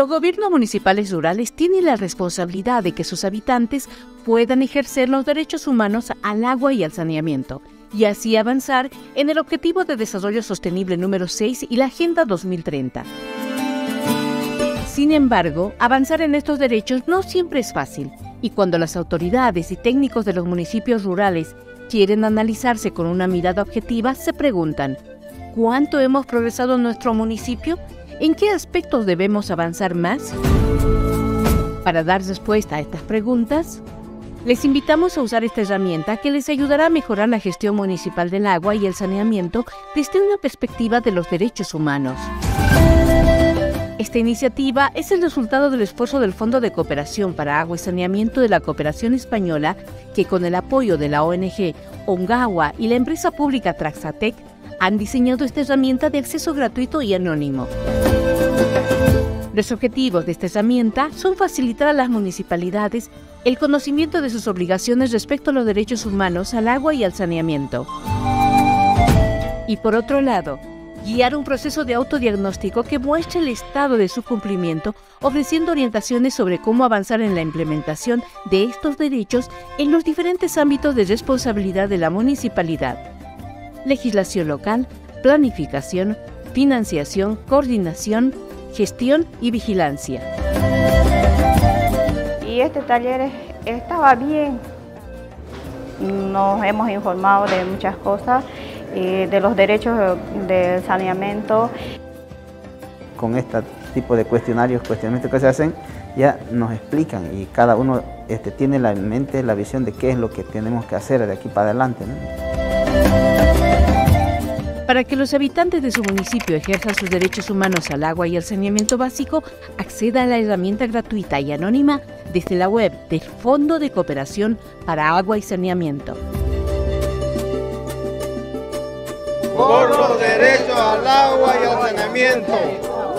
Los gobiernos municipales rurales tienen la responsabilidad de que sus habitantes puedan ejercer los derechos humanos al agua y al saneamiento, y así avanzar en el Objetivo de Desarrollo Sostenible número 6 y la Agenda 2030. Sin embargo, avanzar en estos derechos no siempre es fácil, y cuando las autoridades y técnicos de los municipios rurales quieren analizarse con una mirada objetiva, se preguntan, ¿cuánto hemos progresado en nuestro municipio? ¿En qué aspectos debemos avanzar más? Para dar respuesta a estas preguntas, les invitamos a usar esta herramienta que les ayudará a mejorar la gestión municipal del agua y el saneamiento desde una perspectiva de los derechos humanos. Esta iniciativa es el resultado del esfuerzo del Fondo de Cooperación para Agua y Saneamiento de la Cooperación Española, que con el apoyo de la ONG Ongawa y la empresa pública Traxatec han diseñado esta herramienta de acceso gratuito y anónimo. Los objetivos de esta herramienta son facilitar a las municipalidades el conocimiento de sus obligaciones respecto a los derechos humanos al agua y al saneamiento. Y por otro lado, guiar un proceso de autodiagnóstico que muestre el estado de su cumplimiento, ofreciendo orientaciones sobre cómo avanzar en la implementación de estos derechos en los diferentes ámbitos de responsabilidad de la municipalidad. Legislación local, planificación, financiación, coordinación, gestión y vigilancia. Y este taller estaba bien. Nos hemos informado de muchas cosas, eh, de los derechos de saneamiento. Con este tipo de cuestionarios, cuestionamientos que se hacen, ya nos explican y cada uno este, tiene la mente, la visión de qué es lo que tenemos que hacer de aquí para adelante. Para que los habitantes de su municipio ejerzan sus derechos humanos al agua y al saneamiento básico, acceda a la herramienta gratuita y anónima desde la web del Fondo de Cooperación para Agua y Saneamiento. Por los derechos al agua y al saneamiento.